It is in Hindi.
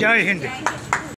जय हिंद।